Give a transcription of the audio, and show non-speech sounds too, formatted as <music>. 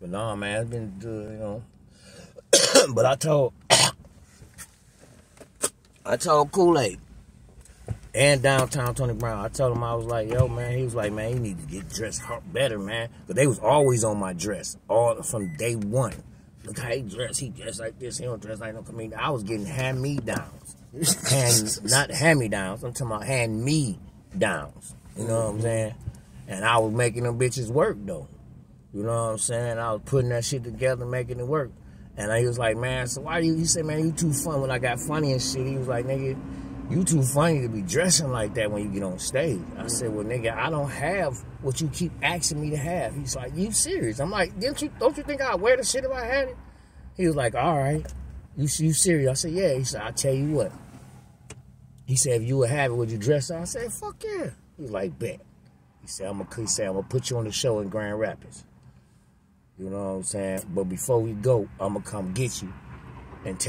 But nah, man, it's been good, you know. <coughs> but I told, <coughs> I told Kool-Aid and downtown Tony Brown. I told him I was like, yo, man. He was like, man, you need to get dressed better, man. But they was always on my dress, all from day one. Look how he dressed. He dressed like this. He don't dress like no comedian. I was getting hand me downs, hand not hand me downs. I'm talking about hand me downs. You know what I'm saying? And I was making them bitches work though. You know what I'm saying? I was putting that shit together, making it work. And he was like, man, so why do you, he said, man, you too fun. When I got funny and shit, he was like, nigga, you too funny to be dressing like that when you get on stage. I said, well, nigga, I don't have what you keep asking me to have. He's like, you serious? I'm like, didn't you, don't you think I'd wear the shit if I had it? He was like, all right. You, you serious? I said, yeah. He said, I'll tell you what. He said, if you would have it, would you dress up? I said, fuck yeah. He was like, bet. He said, I'm gonna, he said, I'm gonna put you on the show in Grand Rapids. You know what I'm saying? But before we go, I'm gonna come get you and take